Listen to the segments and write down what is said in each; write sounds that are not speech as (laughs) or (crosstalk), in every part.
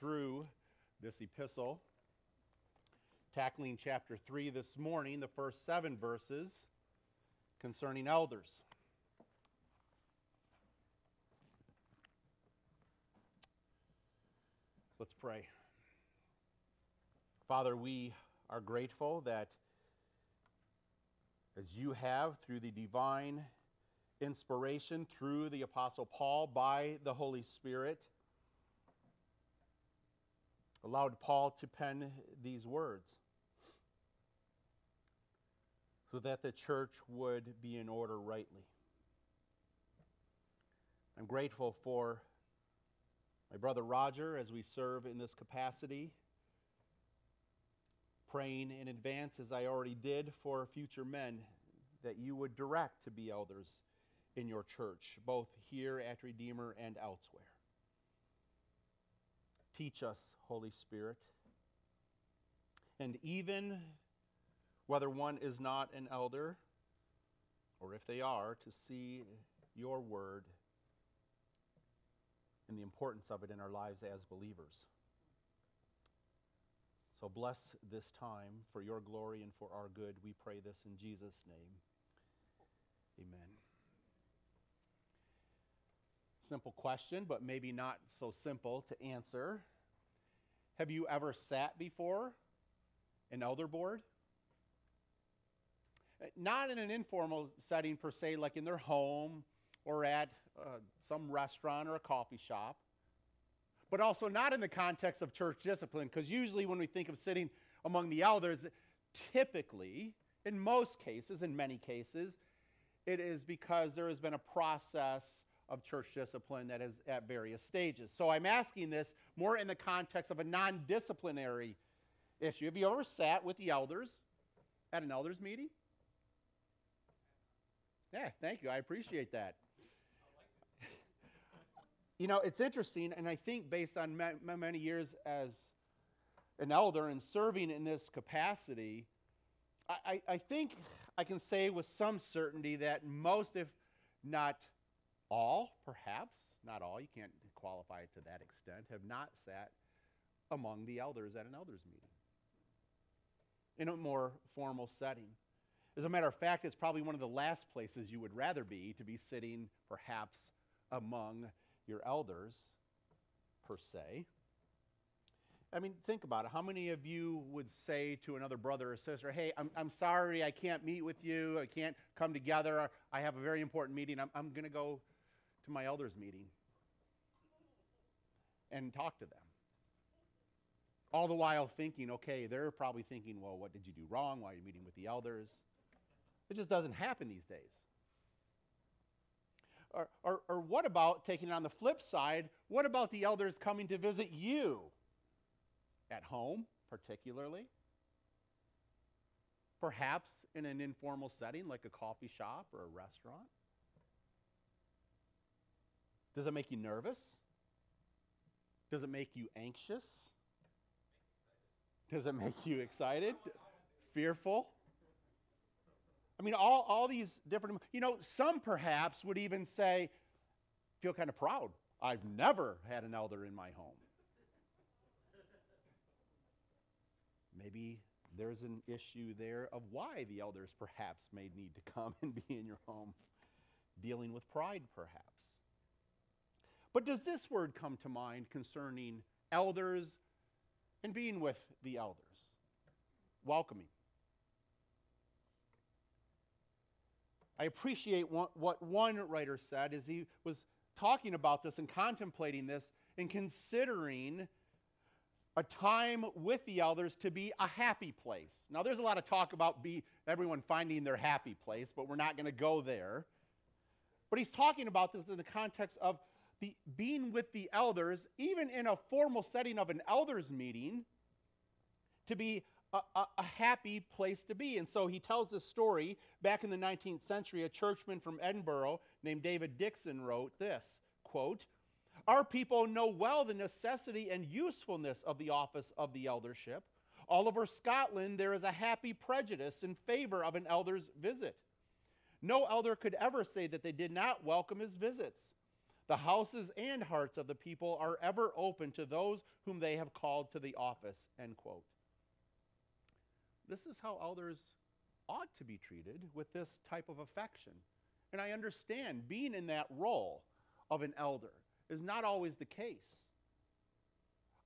through this epistle, tackling chapter 3 this morning, the first seven verses concerning elders. Let's pray. Father, we are grateful that as you have, through the divine inspiration, through the Apostle Paul, by the Holy Spirit, allowed Paul to pen these words so that the church would be in order rightly. I'm grateful for my brother Roger as we serve in this capacity, praying in advance, as I already did, for future men that you would direct to be elders in your church, both here at Redeemer and elsewhere. Teach us, Holy Spirit. And even whether one is not an elder, or if they are, to see your word and the importance of it in our lives as believers. So bless this time for your glory and for our good. We pray this in Jesus' name. Amen. Simple question, but maybe not so simple to answer. Have you ever sat before an elder board? Not in an informal setting per se, like in their home or at uh, some restaurant or a coffee shop, but also not in the context of church discipline, because usually when we think of sitting among the elders, typically, in most cases, in many cases, it is because there has been a process of church discipline that is at various stages. So I'm asking this more in the context of a non disciplinary issue. Have you ever sat with the elders at an elders meeting? Yeah, thank you. I appreciate that. (laughs) you know, it's interesting, and I think based on many years as an elder and serving in this capacity, I, I think I can say with some certainty that most, if not all, perhaps, not all, you can't qualify it to that extent, have not sat among the elders at an elders meeting in a more formal setting. As a matter of fact, it's probably one of the last places you would rather be to be sitting perhaps among your elders, per se. I mean, think about it. How many of you would say to another brother or sister, Hey, I'm, I'm sorry, I can't meet with you. I can't come together. I have a very important meeting. I'm, I'm going to go to my elders' meeting and talk to them. All the while thinking, okay, they're probably thinking, well, what did you do wrong? Why are you meeting with the elders? It just doesn't happen these days. Or, or, or what about taking it on the flip side? What about the elders coming to visit you? At home, particularly? Perhaps in an informal setting like a coffee shop or a restaurant? Does it make you nervous? Does it make you anxious? Does it make you excited? Fearful? I mean, all, all these different, you know, some perhaps would even say, feel kind of proud. I've never had an elder in my home. Maybe there's an issue there of why the elders perhaps may need to come (laughs) and be in your home, dealing with pride perhaps. But does this word come to mind concerning elders and being with the elders? Welcoming. I appreciate what one writer said as he was talking about this and contemplating this and considering a time with the elders to be a happy place. Now, there's a lot of talk about be everyone finding their happy place, but we're not going to go there. But he's talking about this in the context of being with the elders, even in a formal setting of an elders meeting, to be a, a, a, happy place to be. And so he tells this story back in the 19th century. A churchman from Edinburgh named David Dickson wrote this quote, Our people know well the necessity and usefulness of the office of the eldership. All over Scotland, there is a happy prejudice in favor of an elder's visit. No elder could ever say that they did not welcome his visits. The houses and hearts of the people are ever open to those whom they have called to the office. End quote. This is how elders ought to be treated with this type of affection. And I understand being in that role of an elder is not always the case.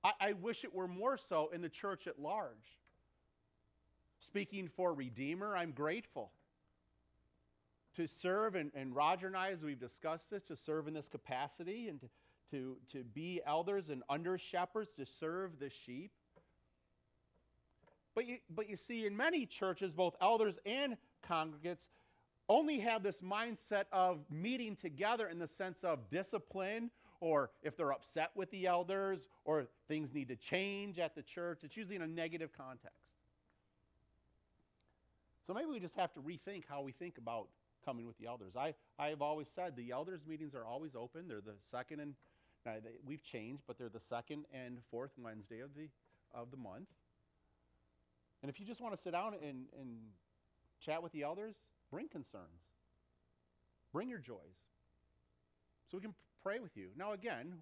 I, I wish it were more so in the church at large. Speaking for Redeemer, I'm grateful to serve, and, and Roger and I, as we've discussed this, to serve in this capacity and to, to, to be elders and under shepherds to serve the sheep. But you, but you see, in many churches, both elders and congregates only have this mindset of meeting together in the sense of discipline, or if they're upset with the elders, or things need to change at the church. It's usually in a negative context. So maybe we just have to rethink how we think about coming with the elders. I, I have always said the elders' meetings are always open. They're the second and they, we've changed, but they're the second and fourth Wednesday of the of the month. And if you just want to sit down and, and chat with the elders, bring concerns. Bring your joys. So we can pray with you. Now again,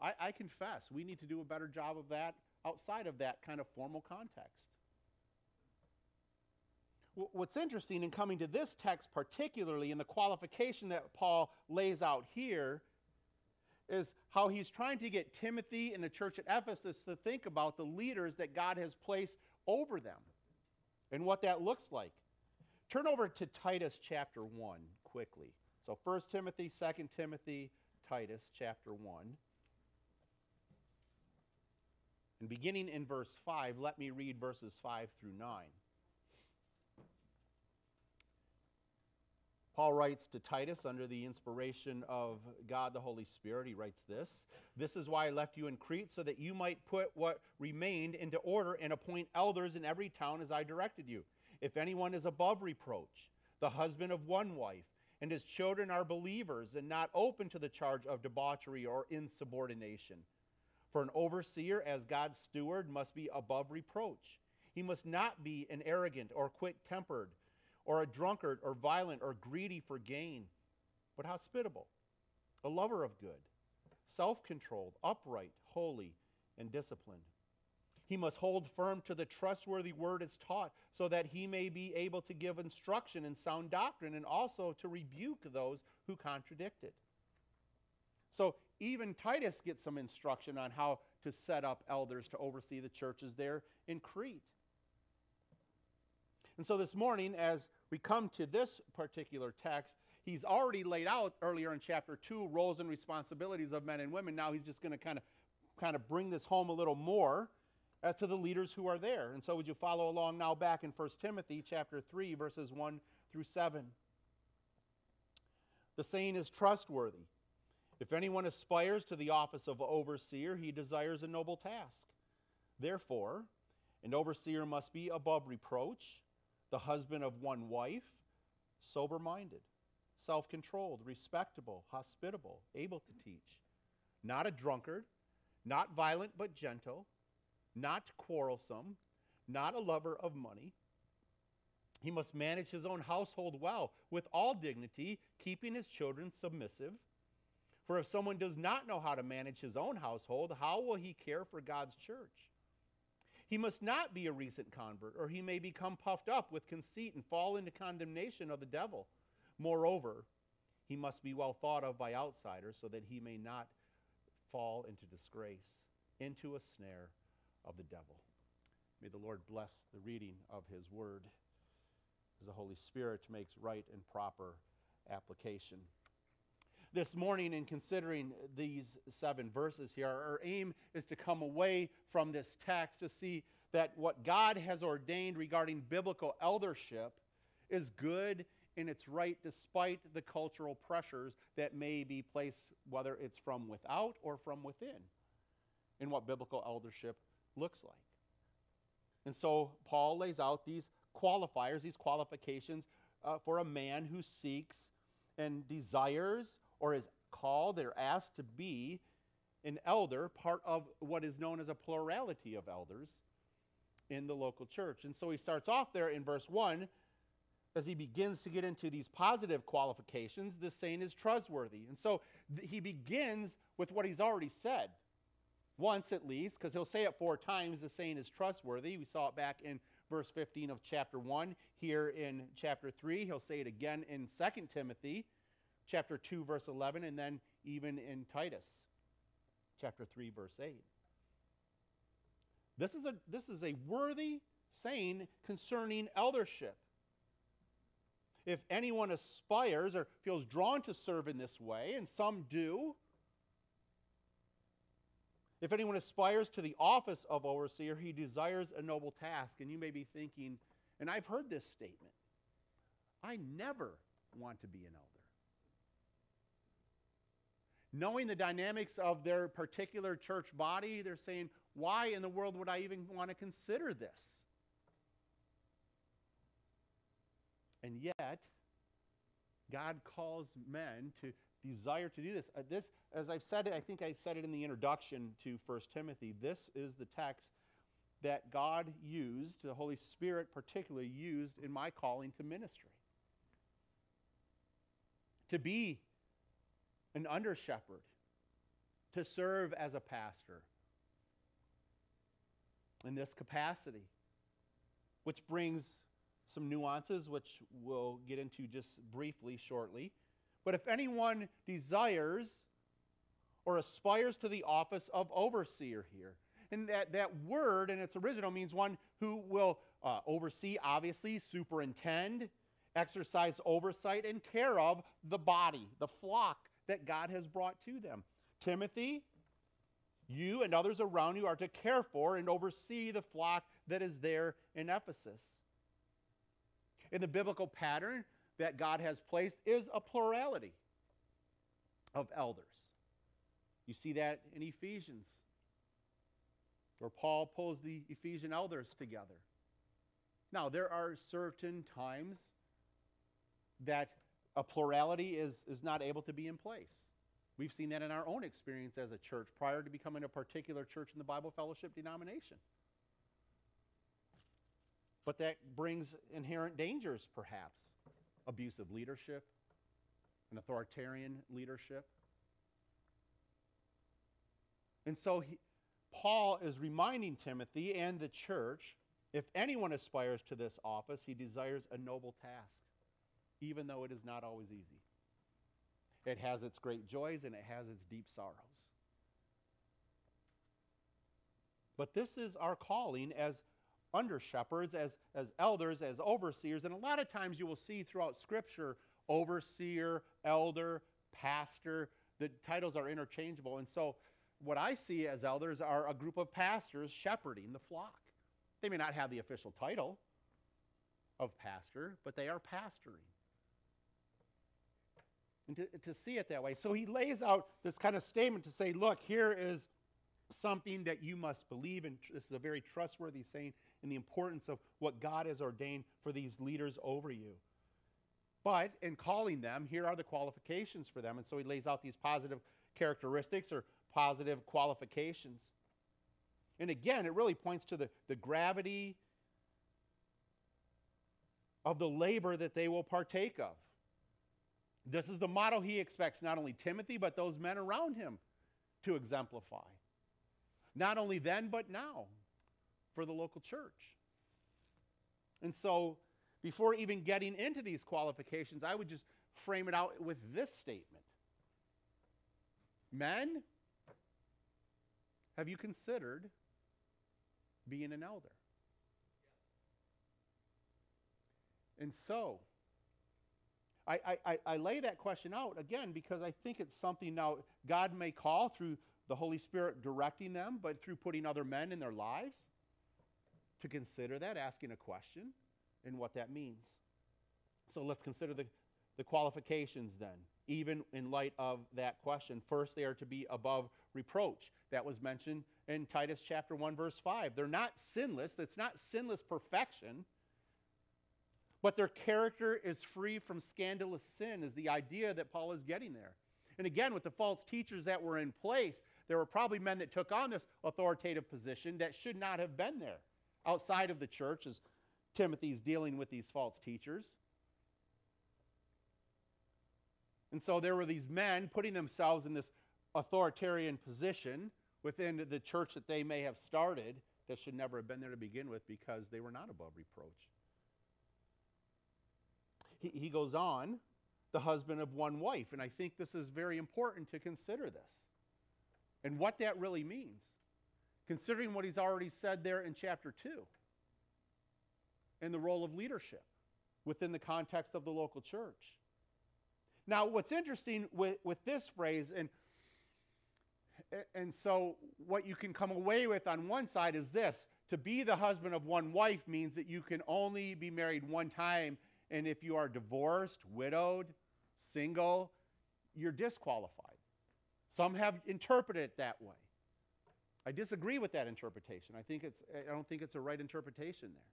I, I confess we need to do a better job of that outside of that kind of formal context. What's interesting in coming to this text, particularly in the qualification that Paul lays out here, is how he's trying to get Timothy and the church at Ephesus to think about the leaders that God has placed over them and what that looks like. Turn over to Titus chapter 1 quickly. So 1 Timothy, 2 Timothy, Titus chapter 1. And beginning in verse 5, let me read verses 5 through 9. Paul writes to Titus under the inspiration of God the Holy Spirit. He writes this This is why I left you in Crete, so that you might put what remained into order and appoint elders in every town as I directed you. If anyone is above reproach, the husband of one wife, and his children are believers and not open to the charge of debauchery or insubordination. For an overseer, as God's steward, must be above reproach. He must not be an arrogant or quick tempered or a drunkard, or violent, or greedy for gain, but hospitable, a lover of good, self controlled, upright, holy, and disciplined. He must hold firm to the trustworthy word as taught, so that he may be able to give instruction in sound doctrine and also to rebuke those who contradict it. So even Titus gets some instruction on how to set up elders to oversee the churches there in Crete. And so this morning, as we come to this particular text, he's already laid out earlier in chapter 2 roles and responsibilities of men and women. Now he's just going to kind of kind of bring this home a little more as to the leaders who are there. And so would you follow along now back in 1 Timothy chapter 3 verses 1 through 7. The saying is trustworthy. If anyone aspires to the office of overseer, he desires a noble task. Therefore, an overseer must be above reproach the husband of one wife, sober minded, self controlled, respectable, hospitable, able to teach, not a drunkard, not violent but gentle, not quarrelsome, not a lover of money. He must manage his own household well, with all dignity, keeping his children submissive. For if someone does not know how to manage his own household, how will he care for God's church? He must not be a recent convert, or he may become puffed up with conceit and fall into condemnation of the devil. Moreover, he must be well thought of by outsiders so that he may not fall into disgrace, into a snare of the devil. May the Lord bless the reading of his word as the Holy Spirit makes right and proper application this morning in considering these seven verses here, our aim is to come away from this text to see that what God has ordained regarding biblical eldership is good in its right despite the cultural pressures that may be placed, whether it's from without or from within, in what biblical eldership looks like. And so Paul lays out these qualifiers, these qualifications uh, for a man who seeks and desires or is called or asked to be an elder, part of what is known as a plurality of elders in the local church. And so he starts off there in verse 1 as he begins to get into these positive qualifications, this saint is trustworthy. And so th- he begins with what he's already said, once at least, because he'll say it four times. The saint is trustworthy. We saw it back in verse 15 of chapter 1. Here in chapter 3, he'll say it again in 2 Timothy, chapter 2, verse 11, and then even in Titus, chapter 3, verse 8. This is a, this is a worthy saying concerning eldership. If anyone aspires or feels drawn to serve in this way, and some do, if anyone aspires to the office of overseer, he desires a noble task. And you may be thinking, and I've heard this statement I never want to be an elder. Knowing the dynamics of their particular church body, they're saying, why in the world would I even want to consider this? And yet, God calls men to desire to do this. Uh, this, as I've said I think I said it in the introduction to 1 Timothy. This is the text that God used, the Holy Spirit particularly used in my calling to ministry. To be an under shepherd, to serve as a pastor in this capacity, which brings some nuances, which we'll get into just briefly shortly. But if anyone desires or aspires to the office of overseer here, and that, that word in its original means one who will uh, oversee, obviously, superintend, exercise oversight, and care of the body, the flock that God has brought to them. Timothy, you and others around you are to care for and oversee the flock that is there in Ephesus in the biblical pattern that God has placed is a plurality of elders. You see that in Ephesians, where Paul pulls the Ephesian elders together. Now, there are certain times that a plurality is, is not able to be in place. We've seen that in our own experience as a church prior to becoming a particular church in the Bible fellowship denomination. But that brings inherent dangers, perhaps abusive leadership, an authoritarian leadership. And so he, Paul is reminding Timothy and the church if anyone aspires to this office, he desires a noble task, even though it is not always easy. It has its great joys and it has its deep sorrows. But this is our calling as under shepherds, as, as elders, as overseers. And a lot of times you will see throughout Scripture overseer, elder, pastor. The titles are interchangeable. And so what I see as elders are a group of pastors shepherding the flock. They may not have the official title of pastor, but they are pastoring. And to, to see it that way. So he lays out this kind of statement to say, look, here is something that you must believe in. This is a very trustworthy saying and the importance of what God has ordained for these leaders over you. But in calling them, here are the qualifications for them. And so he lays out these positive characteristics or positive qualifications. And again, it really points to the, the gravity of the labor that they will partake of. This is the model he expects not only Timothy, but those men around him to exemplify. Not only then, but now for the local church. And so, before even getting into these qualifications, I would just frame it out with this statement Men, have you considered being an elder? And so, I, I, I, lay that question out again because I think it's something now God may call through the Holy Spirit directing them, but through putting other men in their lives to consider that, asking a question and what that means. So let's consider the, the qualifications then, even in light of that question. First, they are to be above reproach. That was mentioned in Titus chapter 1, verse 5. They're not sinless, that's not sinless perfection, but their character is free from scandalous sin, is the idea that Paul is getting there. And again, with the false teachers that were in place, there were probably men that took on this authoritative position that should not have been there outside of the church as Timothy's dealing with these false teachers. And so there were these men putting themselves in this authoritarian position within the church that they may have started that should never have been there to begin with because they were not above reproach. He, he goes on, the husband of one wife, and I think this is very important to consider this and what that really means, considering what he's already said there in chapter 2 and the role of leadership within the context of the local church. Now, what's interesting with, with this phrase, and, and so what you can come away with on one side is this to be the husband of one wife means that you can only be married one time, and if you are divorced, widowed, single, you're disqualified. Some have interpreted it that way. I disagree with that interpretation. I think it's I don't think it's a right interpretation there.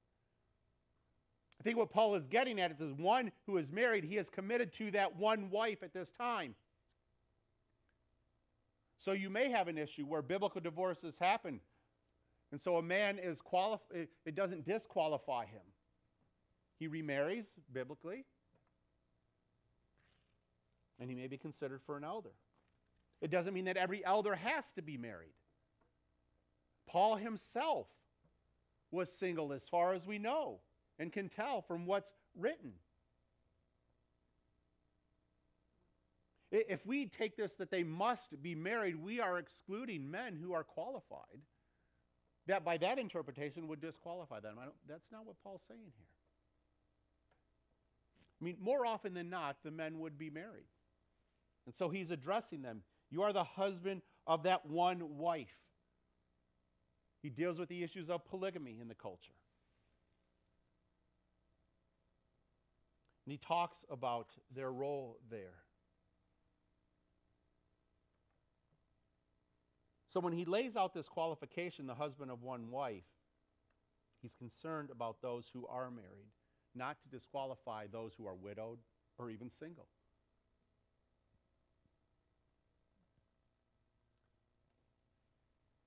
I think what Paul is getting at is one who is married, he is committed to that one wife at this time. So you may have an issue where biblical divorces happen. And so a man is qualified, it doesn't disqualify him. He remarries biblically, and he may be considered for an elder. It doesn't mean that every elder has to be married. Paul himself was single as far as we know and can tell from what's written. If we take this that they must be married, we are excluding men who are qualified. That by that interpretation would disqualify them. that's not what Paul's saying here. I mean, more often than not, the men would be married. And so he's addressing them. You are the husband of that one wife. He deals with the issues of polygamy in the culture. And he talks about their role there. So when he lays out this qualification, the husband of one wife, he's concerned about those who are married, not to disqualify those who are widowed or even single.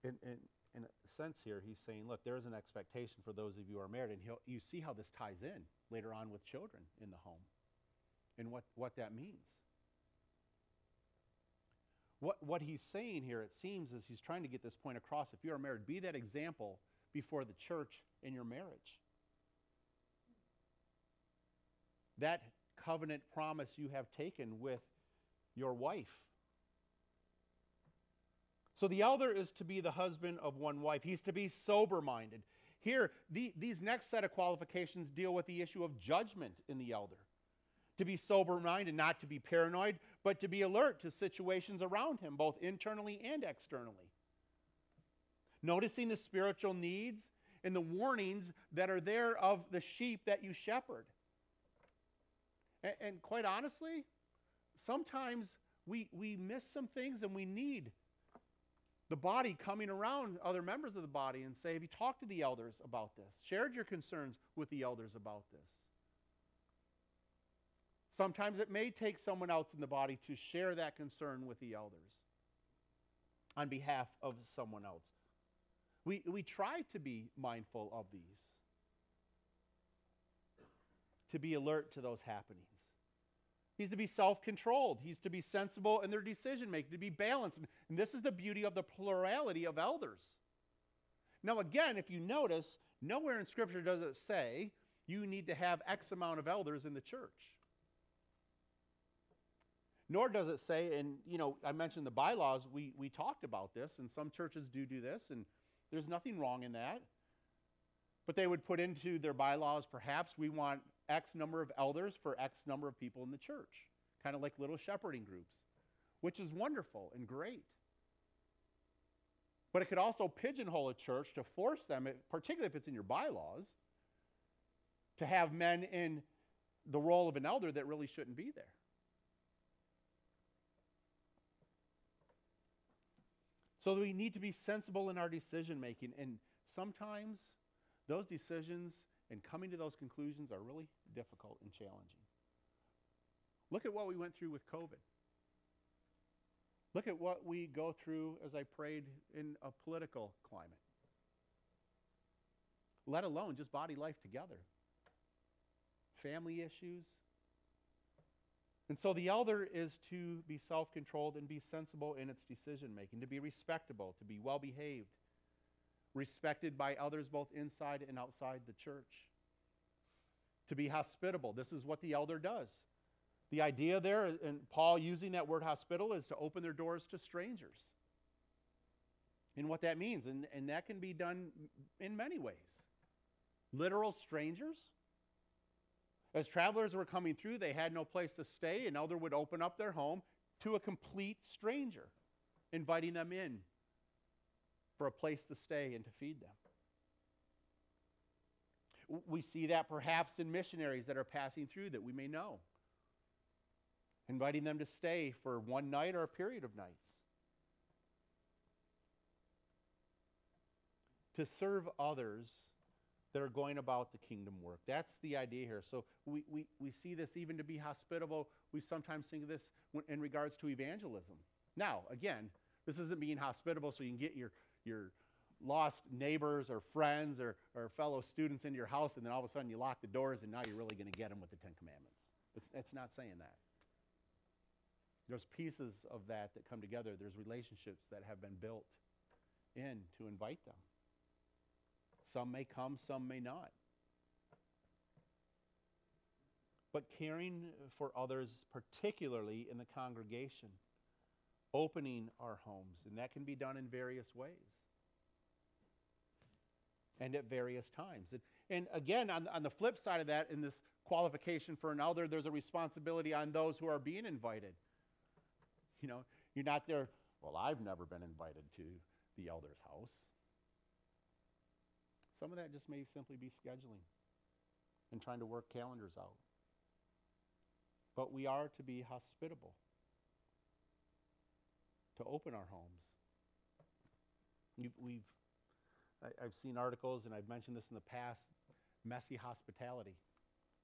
In, in, in a sense here, he's saying, look, there is an expectation for those of you who are married, and you see how this ties in later on with children in the home and what, what that means. What, what he's saying here, it seems, is he's trying to get this point across. If you are married, be that example before the church in your marriage. That covenant promise you have taken with your wife. So the elder is to be the husband of one wife. He's to be sober minded. Here, the, these next set of qualifications deal with the issue of judgment in the elder. To be sober minded, not to be paranoid, but to be alert to situations around him, both internally and externally. Noticing the spiritual needs and the warnings that are there of the sheep that you shepherd. And, and quite honestly, sometimes we, we miss some things and we need the body coming around other members of the body and say, Have you talked to the elders about this? Shared your concerns with the elders about this? Sometimes it may take someone else in the body to share that concern with the elders on behalf of someone else. We, we try to be mindful of these, to be alert to those happenings. He's to be self controlled. He's to be sensible in their decision making, to be balanced. And this is the beauty of the plurality of elders. Now, again, if you notice, nowhere in Scripture does it say you need to have X amount of elders in the church. Nor does it say, and you know, I mentioned the bylaws, we, we talked about this, and some churches do do this, and there's nothing wrong in that. But they would put into their bylaws, perhaps we want X number of elders for X number of people in the church, kind of like little shepherding groups, which is wonderful and great. But it could also pigeonhole a church to force them, particularly if it's in your bylaws, to have men in the role of an elder that really shouldn't be there. So we need to be sensible in our decision making. And sometimes those decisions and coming to those conclusions are really difficult and challenging. Look at what we went through with COVID. Look at what we go through as I prayed in a political climate, let alone just body life together. Family issues. And so the elder is to be self controlled and be sensible in its decision making, to be respectable, to be well behaved, respected by others both inside and outside the church, to be hospitable. This is what the elder does. The idea there, and Paul using that word hospitable, is to open their doors to strangers. And what that means, and, and that can be done in many ways. Literal strangers. As travelers were coming through, they had no place to stay. An elder would open up their home to a complete stranger, inviting them in for a place to stay and to feed them. We see that perhaps in missionaries that are passing through that we may know, inviting them to stay for one night or a period of nights. To serve others that are going about the kingdom work. That's the idea here. So we, we, we see this even to be hospitable. We sometimes think of this in regards to evangelism. Now, again, this isn't being hospitable so you can get your, your lost neighbors or friends or, or fellow students into your house and then all of a sudden you lock the doors and now you're really going to get them with the Ten Commandments. It's, it's not saying that. There's pieces of that that come together. There's relationships that have been built in to invite them. Some may come, some may not. But caring for others, particularly in the congregation, opening our homes, and that can be done in various ways and at various times. And, and again, on, on the flip side of that, in this qualification for an elder, there's a responsibility on those who are being invited. You know, you're not there, well, I've never been invited to the elder's house. Some of that just may simply be scheduling and trying to work calendars out. But we are to be hospitable, to open our homes. We've, we've I, have seen articles, and I've mentioned this in the past messy hospitality.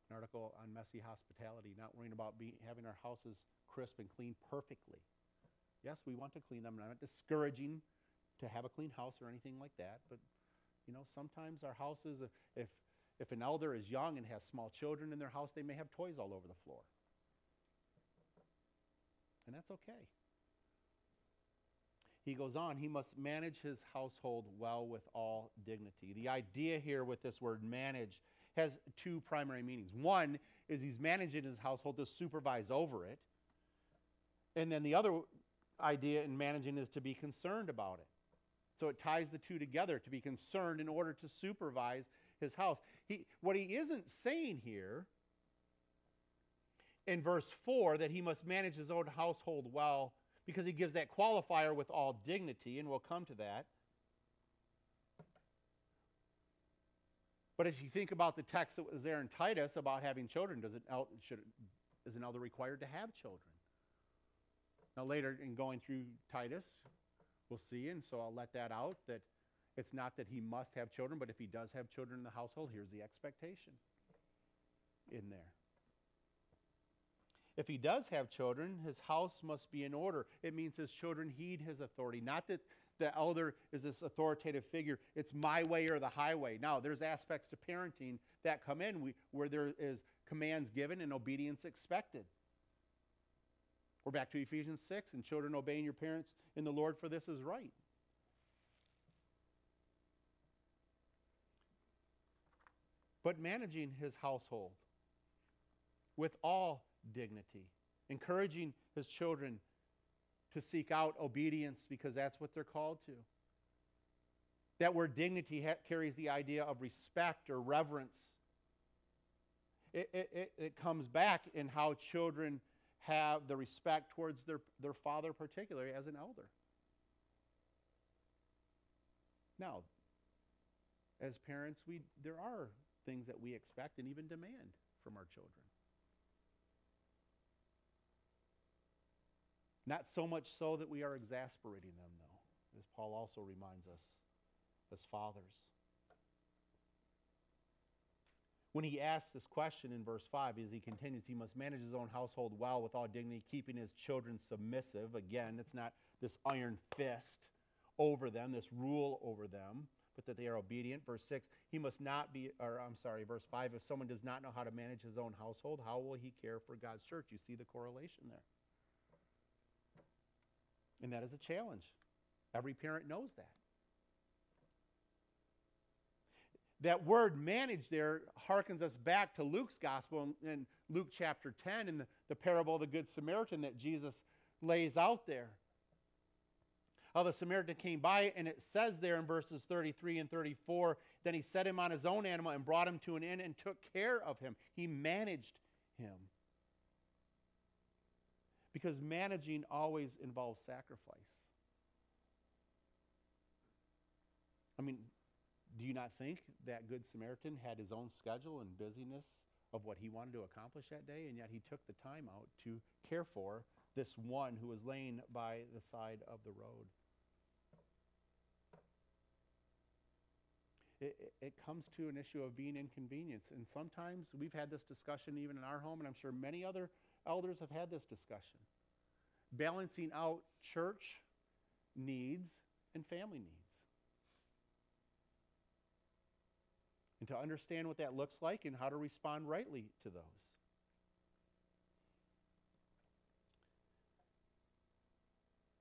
An article on messy hospitality, not worrying about being, having our houses crisp and clean perfectly. Yes, we want to clean them, and I'm not discouraging to have a clean house or anything like that, but you know, sometimes our houses, if, if an elder is young and has small children in their house, they may have toys all over the floor. And that's okay. He goes on, he must manage his household well with all dignity. The idea here with this word manage has two primary meanings. One is he's managing his household to supervise over it. And then the other idea in managing is to be concerned about it. So it ties the two together to be concerned in order to supervise his house. He, what he isn't saying here in verse 4 that he must manage his own household well because he gives that qualifier with all dignity, and we'll come to that. But as you think about the text that was there in Titus about having children, does it, should, is an elder required to have children? Now, later in going through Titus, we'll see. And so I'll let that out that it's not that he must have children, but if he does have children in the household, here's the expectation in there. If he does have children, his house must be in order. It means his children heed his authority. Not that the elder is this authoritative figure. It's my way or the highway. Now, there's aspects to parenting that come in where there is commands given and obedience expected. We're back to Ephesians 6 and children obeying your parents in the Lord for this is right. But managing his household with all dignity, encouraging his children to seek out obedience because that's what they're called to. That word dignity ha- carries the idea of respect or reverence. It, it, it comes back in how children have the respect towards their, their father, particularly as an elder. Now, as parents, we, there are things that we expect and even demand from our children. Not so much so that we are exasperating them, though, as Paul also reminds us as fathers. When he asks this question in verse 5, as he continues, he must manage his own household well with all dignity, keeping his children submissive. Again, it's not this iron fist over them, this rule over them, but that they are obedient. Verse 6, he must not be, or I'm sorry, verse 5, if someone does not know how to manage his own household, how will he care for God's church? You see the correlation there. And that is a challenge. Every parent knows that. That word manage there harkens us back to Luke's gospel in, Luke chapter 10 in the, the parable of the Good Samaritan that Jesus lays out there. How the Samaritan came by, and it says there in verses 33 and 34 then he set him on his own animal and brought him to an inn and took care of him. He managed him. Because managing always involves sacrifice. I mean, do you not think that Good Samaritan had his own schedule and busyness of what he wanted to accomplish that day, and yet he took the time out to care for this one who was laying by the side of the road? It, it, comes to an issue of being inconvenienced. And sometimes we've had this discussion even in our home, and I'm sure many other elders have had this discussion. Balancing out church needs and family needs. and to understand what that looks like and how to respond rightly to those.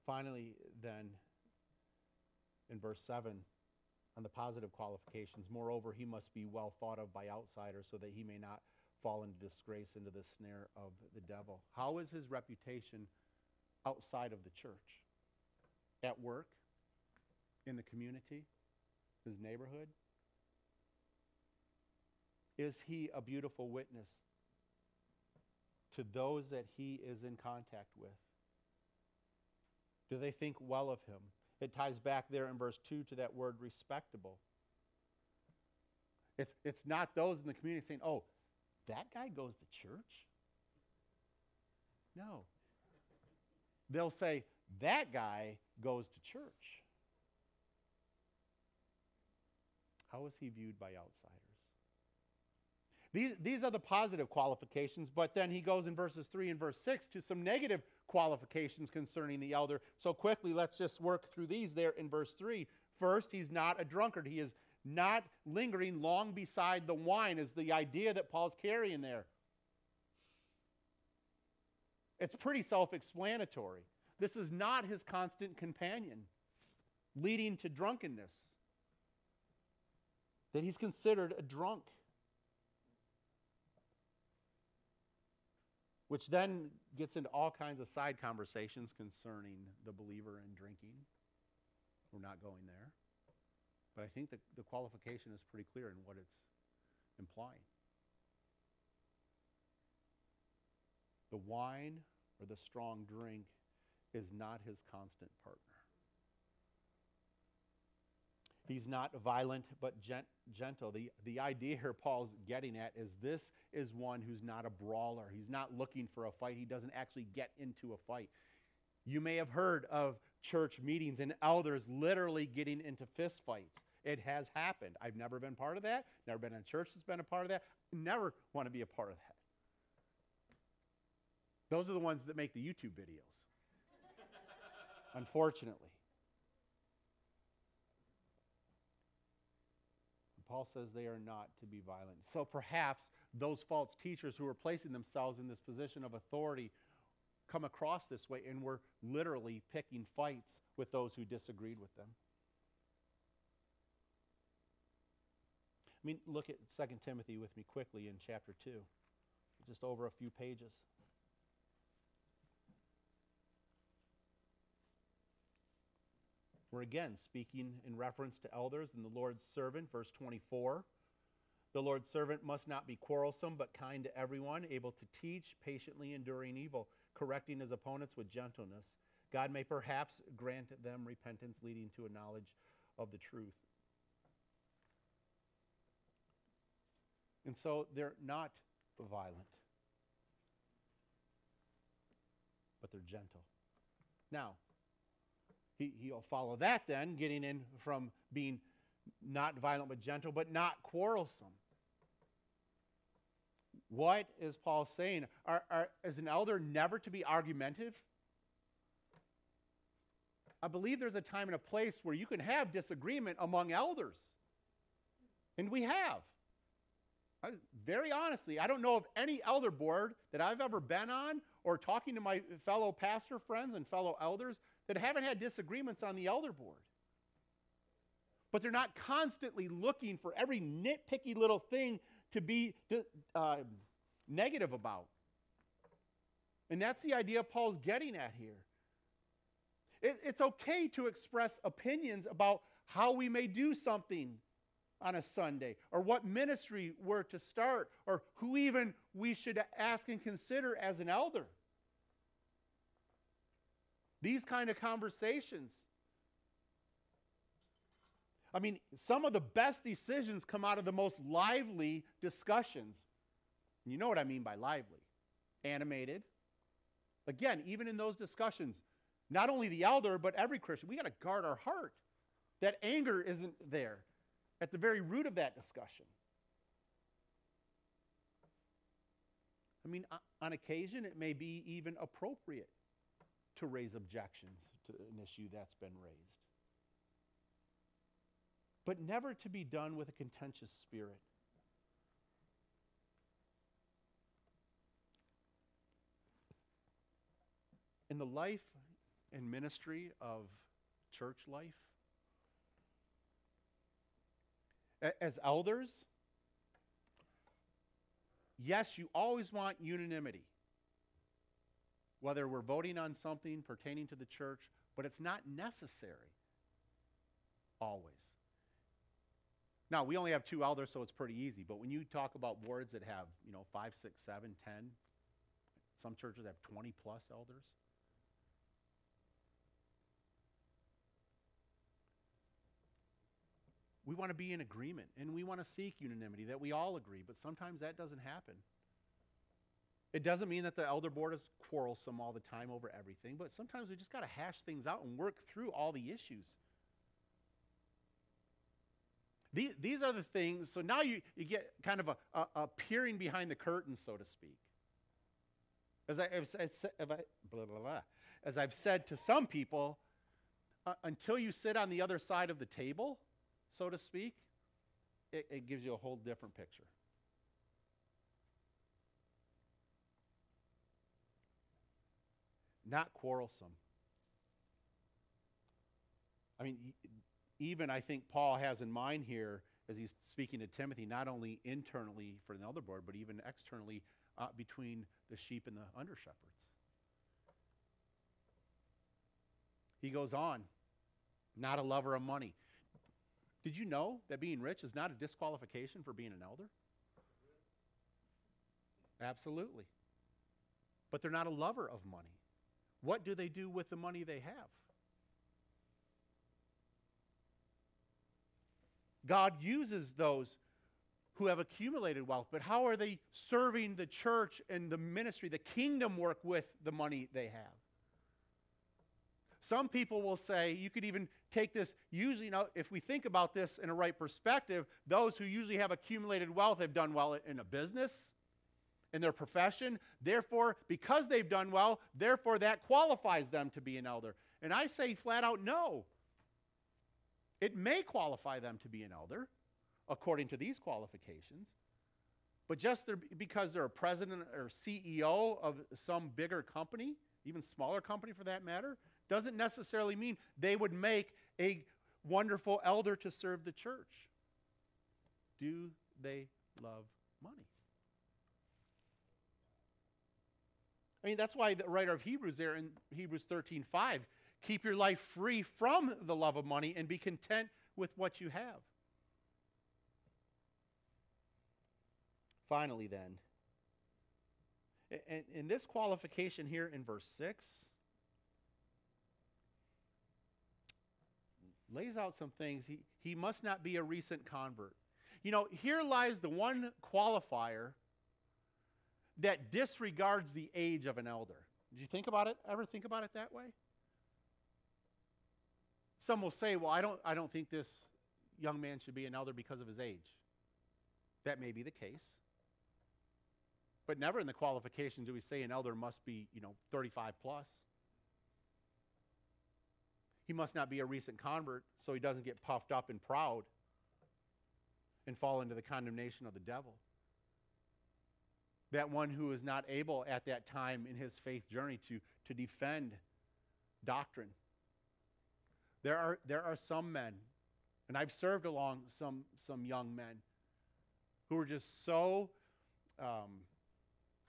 Finally, then, in verse 7, on the positive qualifications, moreover, he must be well thought of by outsiders so that he may not fall into disgrace, into the snare of the devil. How is his reputation outside of the church? At work? In the community? His neighborhood? Is he a beautiful witness to those that he is in contact with? Do they think well of him? It ties back there in verse 2 to that word respectable. It's, it's not those in the community saying, oh, that guy goes to church? No. They'll say, that guy goes to church. How is he viewed by outsiders? These, these are the positive qualifications, but then he goes in verses 3 and verse 6 to some negative qualifications concerning the elder. So quickly, let's just work through these there in verse 3. First, he's not a drunkard. He is not lingering long beside the wine, is the idea that Paul's carrying there. It's pretty self explanatory. This is not his constant companion, leading to drunkenness. That he's considered a drunk. which then gets into all kinds of side conversations concerning the believer and drinking. We're not going there. But I think the, the qualification is pretty clear in what it's implying. The wine or the strong drink is not his constant partner. He's not violent, but gent- gentle. The, the idea here Paul's getting at is this is one who's not a brawler. He's not looking for a fight. He doesn't actually get into a fight. You may have heard of church meetings and elders literally getting into fistfights. It has happened. I've never been part of that. Never been in a church that's been a part of that. Never want to be a part of that. Those are the ones that make the YouTube videos. (laughs) Unfortunately. Paul says they are not to be violent. So perhaps those false teachers who are placing themselves in this position of authority come across this way and were literally picking fights with those who disagreed with them. I mean, look at 2 Timothy with me quickly in chapter 2, just over a few pages. We're again speaking in reference to elders and the Lord's servant, verse 24. The Lord's servant must not be quarrelsome, but kind to everyone, able to teach, patiently enduring evil, correcting his opponents with gentleness. God may perhaps grant them repentance leading to a knowledge of the truth. And so they're not violent, but they're gentle. Now, he, he'll follow that then, getting in from being not violent but gentle, but not quarrelsome. What is Paul saying? Are, are, is an elder never to be argumentative? I believe there's a time and a place where you can have disagreement among elders. And we have. I, very honestly, I don't know of any elder board that I've ever been on or talking to my fellow pastor friends and fellow elders that haven't had disagreements on the elder board. But they're not constantly looking for every nitpicky little thing to be uh, negative about. And that's the idea Paul's getting at here. It, it's okay to express opinions about how we may do something on a Sunday, or what ministry we're to start, or who even we should ask and consider as an elder. These kind of conversations. I mean, some of the best decisions come out of the most lively discussions. You know what I mean by lively? Animated. Again, even in those discussions, not only the elder, but every Christian, we got to guard our heart. That anger isn't there at the very root of that discussion. I mean, on occasion, it may be even appropriate to raise objections to an issue that's been raised. But never to be done with a contentious spirit. In the life and ministry of church life, as elders, yes, you always want unanimity. Whether we're voting on something pertaining to the church, but it's not necessary always. Now, we only have two elders, so it's pretty easy. But when you talk about boards that have, you know, five, six, seven, ten, some churches have 20 plus elders. We want to be in agreement and we want to seek unanimity, that we all agree, but sometimes that doesn't happen. It doesn't mean that the elder board is quarrelsome all the time over everything, but sometimes we just got to hash things out and work through all the issues. These, these are the things, so now you, you get kind of a, a, a peering behind the curtain, so to speak. As, I, as, as, blah, blah, blah. as I've said to some people, uh, until you sit on the other side of the table, so to speak, it, it gives you a whole different picture. Not quarrelsome. I mean, even I think Paul has in mind here, as he's speaking to Timothy, not only internally for the elder board, but even externally uh, between the sheep and the under shepherds. He goes on, not a lover of money. Did you know that being rich is not a disqualification for being an elder? Absolutely. But they're not a lover of money. What do they do with the money they have? God uses those who have accumulated wealth, but how are they serving the church and the ministry, the kingdom work with the money they have? Some people will say you could even take this, usually, you know, if we think about this in a right perspective, those who usually have accumulated wealth have done well in a business, in their profession. Therefore, because they've done well, therefore that qualifies them to be an elder. And I say flat out no. It may qualify them to be an elder according to these qualifications. But just because they're a president or CEO of some bigger company, even smaller company for that matter, doesn't necessarily mean they would make a wonderful elder to serve the church. Do they love money? I mean, that's why the writer of Hebrews there in Hebrews 13 5, keep your life free from the love of money and be content with what you have. Finally, then, in this qualification here in verse 6, lays out some things. He, he must not be a recent convert. You know, here lies the one qualifier that disregards the age of an elder. Did you think about it? Ever think about it that way? Some will say, well, I don't, I don't think this young man should be an elder because of his age. That may be the case. But never in the qualification do we say an elder must be, you know, 35 plus. He must not be a recent convert so he doesn't get puffed up and proud and fall into the condemnation of the devil. That one who is not able at that time in his faith journey to, to defend doctrine. There are, there are some men, and I've served along some, some young men who were just so, um,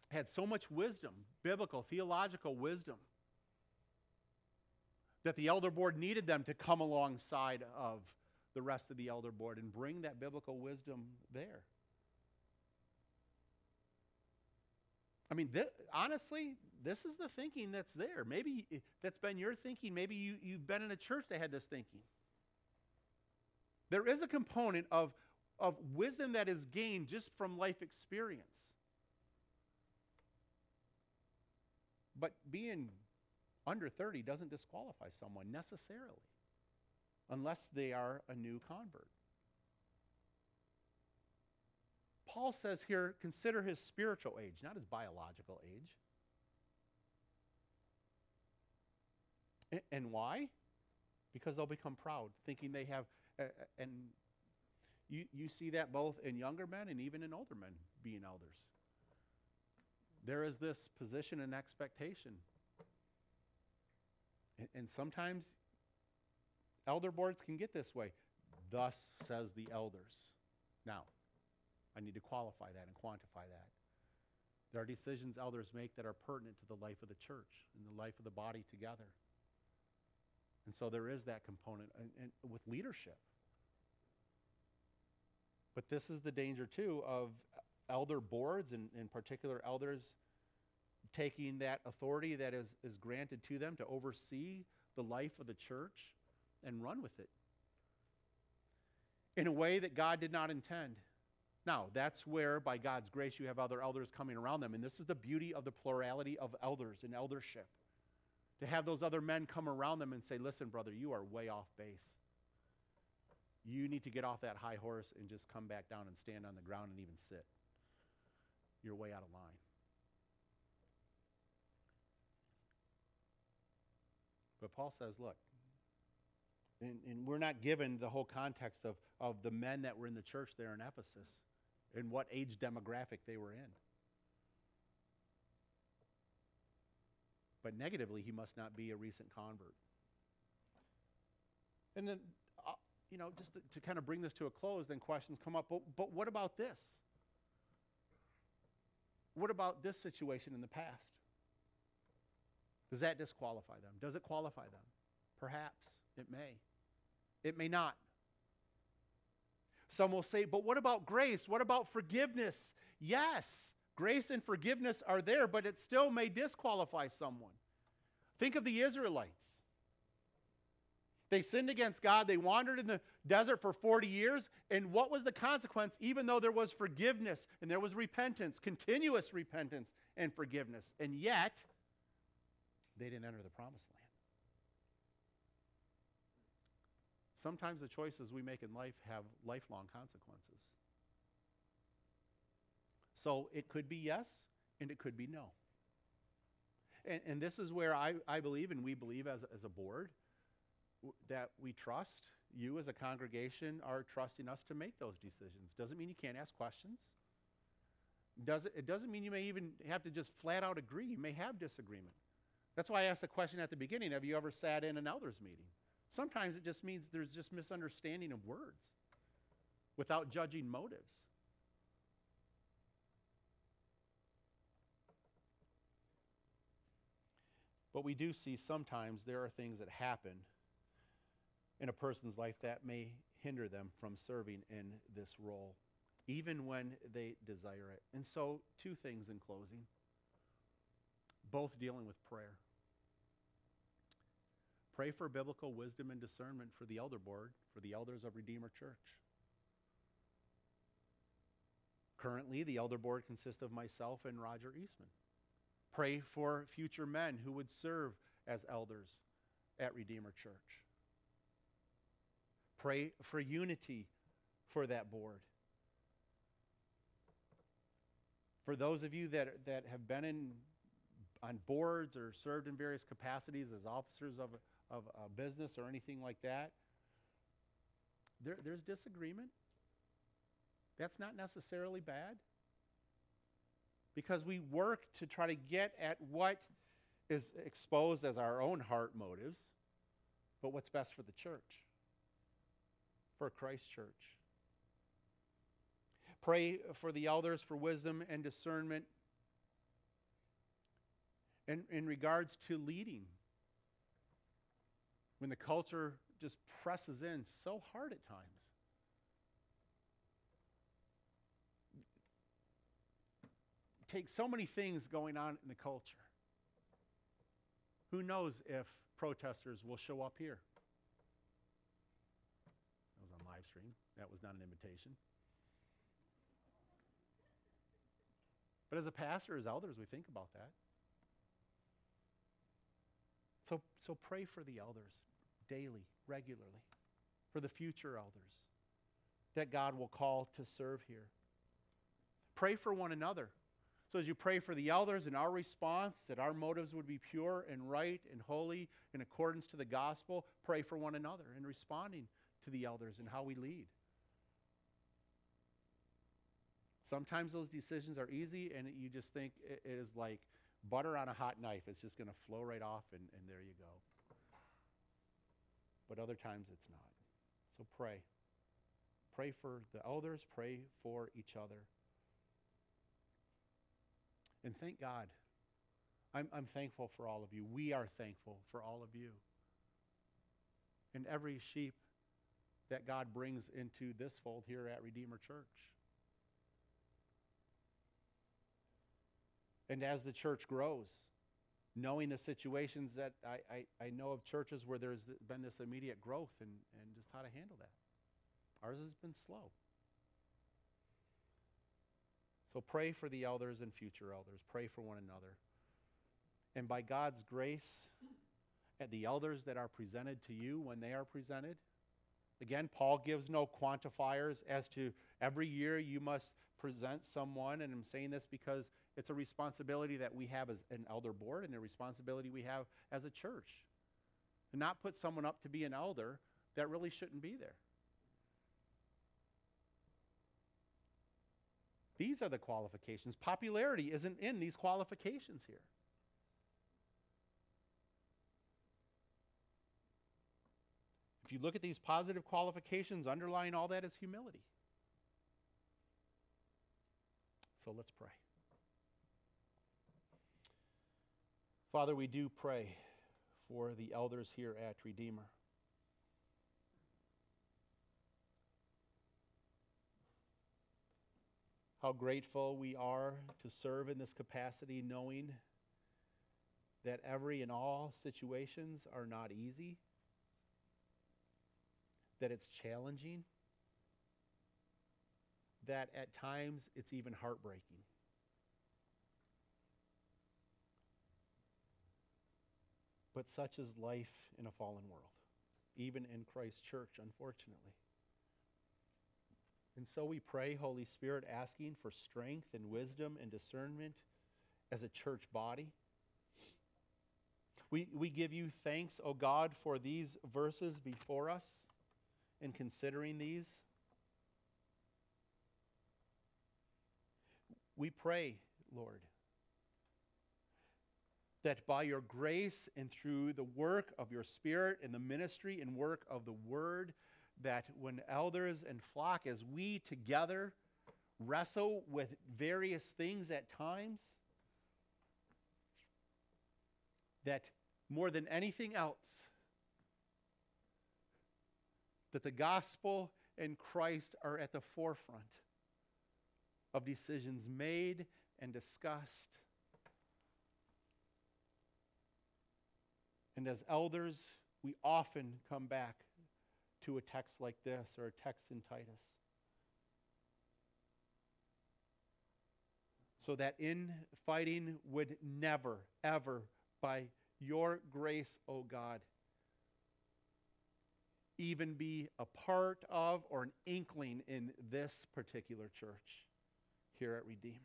had so much wisdom, biblical, theological wisdom, that the elder board needed them to come alongside of the rest of the elder board and bring that biblical wisdom there. I mean, th- honestly, this is the thinking that's there. Maybe that's been your thinking. Maybe you, you've been in a church that had this thinking. There is a component of, of wisdom that is gained just from life experience. But being under 30 doesn't disqualify someone necessarily, unless they are a new convert. Paul says here, consider his spiritual age, not his biological age. And why? Because they'll become proud, thinking they have, and you, you see that both in younger men and even in older men being elders. There is this position and expectation. And, and sometimes elder boards can get this way. Thus says the elders. Now, I need to qualify that and quantify that. There are decisions elders make that are pertinent to the life of the church and the life of the body together. And so there is that component and, and with leadership. But this is the danger, too, of elder boards and, in particular, elders taking that authority that is, is granted to them to oversee the life of the church and run with it in a way that God did not intend. Now, that's where, by God's grace, you have other elders coming around them. And this is the beauty of the plurality of elders and eldership. To have those other men come around them and say, listen, brother, you are way off base. You need to get off that high horse and just come back down and stand on the ground and even sit. You're way out of line. But Paul says, look, and, and, we're not given the whole context of, of the men that were in the church there in Ephesus and what age demographic they were in. But negatively, he must not be a recent convert. And then, uh, you know, just to, to, kind of bring this to a close, then questions come up. But, but what about this? What about this situation in the past? Does that disqualify them? Does it qualify them? Perhaps. It may. It may not. Some will say, but what about grace? What about forgiveness? Yes, grace and forgiveness are there, but it still may disqualify someone. Think of the Israelites. They sinned against God. They wandered in the desert for 40 years. And what was the consequence? Even though there was forgiveness and there was repentance, continuous repentance and forgiveness. And yet, they didn't enter the promised land. Sometimes the choices we make in life have lifelong consequences. So it could be yes, and it could be no. And, and this is where I, I believe, and we believe as, as a board, that we trust you as a congregation are trusting us to make those decisions. Doesn't mean you can't ask questions. Does it, it doesn't mean you may even have to just flat out agree. You may have disagreement. That's why I asked the question at the beginning Have you ever sat in an elders meeting? Sometimes it just means there's just misunderstanding of words without judging motives. But we do see sometimes there are things that happen in a person's life that may hinder them from serving in this role, even when they desire it. And so, two things in closing, both dealing with prayer. Pray for biblical wisdom and discernment for the elder board, for the elders of Redeemer Church. Currently, the elder board consists of myself and Roger Eastman. Pray for future men who would serve as elders at Redeemer Church. Pray for unity for that board. For those of you that, that have been in, on boards or served in various capacities as officers of, of business or anything like that, there, there's disagreement. That's not necessarily bad. Because we work to try to get at what is exposed as our own heart motives, but what's best for the church, for Christ church. Pray for the elders for wisdom and discernment in, in regards to leading. When the culture just presses in so hard at times. Take so many things going on in the culture. Who knows if protesters will show up here? That was on live stream. That was not an invitation. But as a pastor, as elders, we think about that. So, pray for the elders daily, regularly, for the future elders that God will call to serve here. Pray for one another. So, as you pray for the elders and our response, that our motives would be pure and right and holy in accordance to the gospel, pray for one another in responding to the elders and how we lead. Sometimes those decisions are easy, and you just think it is like butter on a hot knife. It's just going to flow right off, and, and there you go. But other times it's not. So pray. Pray for the elders, pray for each other. And thank God. I'm, I'm thankful for all of you. We are thankful for all of you. And every sheep that God brings into this fold here at Redeemer Church. And as the church grows, knowing the situations that I, I, I, know of churches where there's been this immediate growth and, and just how to handle that. Ours has been slow. So pray for the elders and future elders. Pray for one another. And by God's grace, at the elders that are presented to you when they are presented, again, Paul gives no quantifiers as to every year you must present someone. And I'm saying this because it's a responsibility that we have as an elder board and a responsibility we have as a church. And not put someone up to be an elder that really shouldn't be there. These are the qualifications. Popularity isn't in these qualifications here. If you look at these positive qualifications, underlying all that is humility. So let's pray. Father, we do pray for the elders here at Redeemer. How grateful we are to serve in this capacity, knowing that every and all situations are not easy, that it's challenging, that at times it's even heartbreaking. But such is life in a fallen world, even in Christ's church, unfortunately. And so we pray, Holy Spirit, asking for strength and wisdom and discernment as a church body. We, we give you thanks, O God, for these verses before us and considering these. We pray, Lord, that by your grace and through the work of your Spirit and the ministry and work of the Word, that when elders and flock, as we together wrestle with various things at times, that more than anything else, that the gospel and Christ are at the forefront of decisions made and discussed And as elders, we often come back to a text like this or a text in Titus. So that in fighting would never, ever, by your grace, O oh God, even be a part of or an inkling in this particular church here at Redeemer.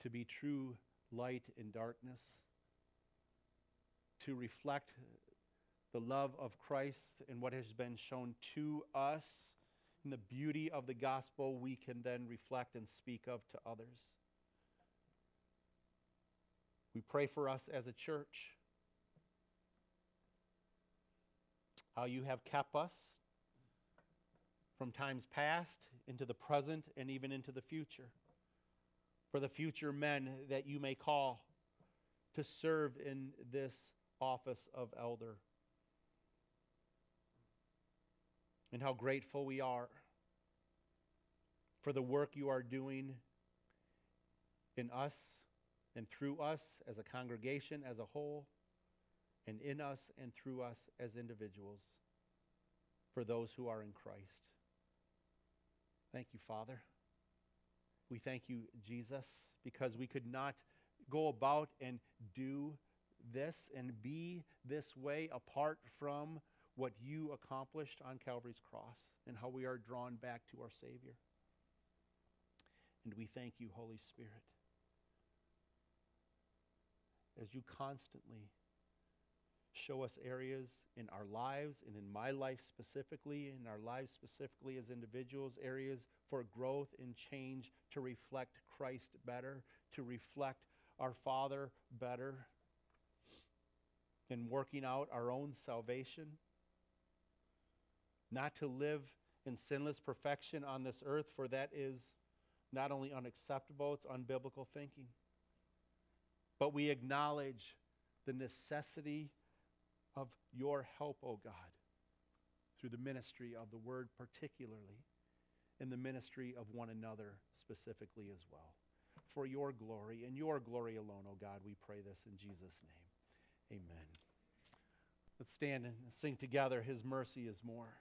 To be true light in darkness, to reflect the love of Christ and what has been shown to us in the beauty of the gospel, we can then reflect and speak of to others. We pray for us as a church. How you have kept us from times past into the present and even into the future. For the future men that you may call to serve in this office of elder. And how grateful we are for the work you are doing in us and through us as a congregation as a whole, and in us and through us as individuals for those who are in Christ. Thank you, Father. We thank you, Jesus, because we could not go about and do this and be this way apart from what you accomplished on Calvary's cross and how we are drawn back to our Savior. And we thank you, Holy Spirit, as you constantly show us areas in our lives and in my life specifically, in our lives specifically as individuals, areas for growth and change to reflect Christ better, to reflect our Father better, in working out our own salvation, not to live in sinless perfection on this earth, for that is not only unacceptable, it's unbiblical thinking. But we acknowledge the necessity of your help, O oh God, through the ministry of the word, particularly, in the ministry of one another specifically as well. For your glory and your glory alone, O oh God, we pray this in Jesus' name. Amen. Let's stand and sing together. His mercy is more.